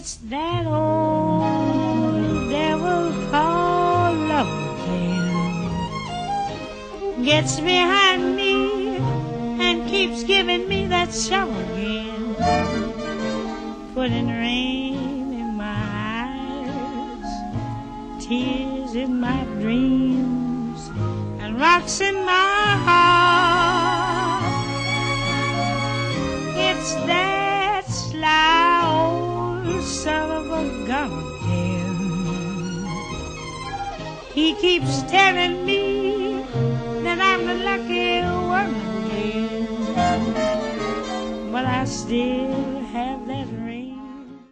It's that old devil called love again. Gets behind me and keeps giving me that show again. Putting rain in my eyes, tears in my dreams, and rocks in my heart. It's that son of a gun again. He keeps telling me that I'm the lucky one again. But I still